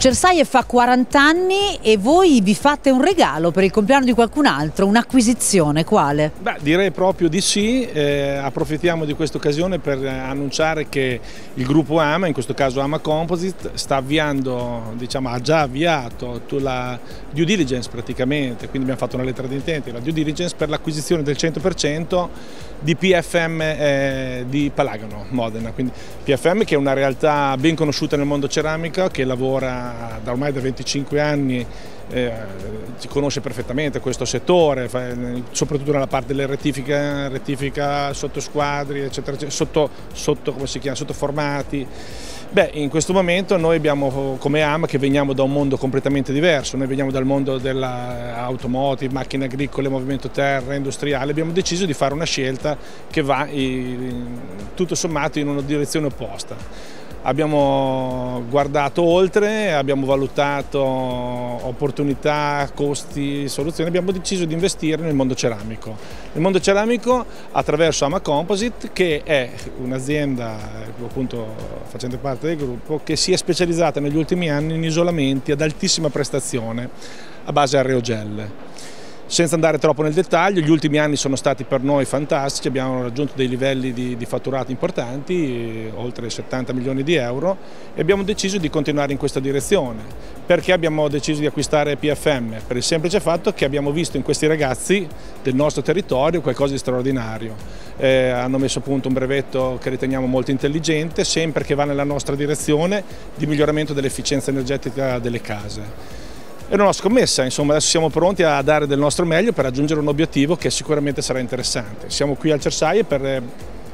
Cersaie fa 40 anni e voi vi fate un regalo per il compleanno di qualcun altro, un'acquisizione, quale? Beh, direi proprio di sì, eh, approfittiamo di questa occasione per annunciare che il gruppo AMA, in questo caso AMA Composite, sta avviando, diciamo, ha già avviato la due diligence praticamente, quindi abbiamo fatto una lettera di intenti, la due diligence per l'acquisizione del 100% di PFM eh, di Palagano, Modena, quindi PFM che è una realtà ben conosciuta nel mondo ceramica che lavora da, ormai da 25 anni eh, conosce perfettamente questo settore, soprattutto nella parte delle rettifiche, rettifica sotto squadri, eccetera, sotto, sotto, si chiama, sotto formati. Beh, in questo momento noi abbiamo come AM che veniamo da un mondo completamente diverso, noi veniamo dal mondo dell'automotive, macchine agricole, movimento terra, industriale, abbiamo deciso di fare una scelta che va in, tutto sommato in una direzione opposta. Abbiamo guardato oltre, abbiamo valutato opportunità, costi, soluzioni, abbiamo deciso di investire nel mondo ceramico. Nel mondo ceramico attraverso Ama Composite che è un'azienda appunto facente parte del gruppo che si è specializzata negli ultimi anni in isolamenti ad altissima prestazione a base aerogel. Senza andare troppo nel dettaglio, gli ultimi anni sono stati per noi fantastici, abbiamo raggiunto dei livelli di, di fatturati importanti, oltre 70 milioni di euro e abbiamo deciso di continuare in questa direzione. Perché abbiamo deciso di acquistare PFM? Per il semplice fatto che abbiamo visto in questi ragazzi del nostro territorio qualcosa di straordinario. Eh, hanno messo a punto un brevetto che riteniamo molto intelligente, sempre che va nella nostra direzione di miglioramento dell'efficienza energetica delle case. È una scommessa, insomma adesso siamo pronti a dare del nostro meglio per raggiungere un obiettivo che sicuramente sarà interessante. Siamo qui al Cersaie per eh,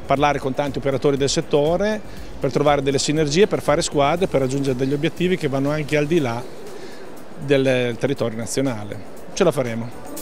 parlare con tanti operatori del settore, per trovare delle sinergie, per fare squadre, per raggiungere degli obiettivi che vanno anche al di là del territorio nazionale. Ce la faremo.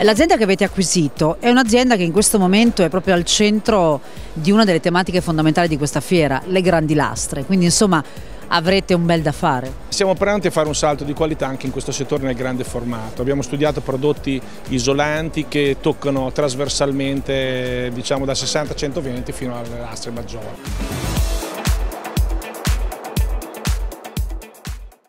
L'azienda che avete acquisito è un'azienda che in questo momento è proprio al centro di una delle tematiche fondamentali di questa fiera, le grandi lastre, quindi insomma avrete un bel da fare. Siamo pronti a fare un salto di qualità anche in questo settore nel grande formato. Abbiamo studiato prodotti isolanti che toccano trasversalmente diciamo da 60 a 120 fino alle lastre maggiori.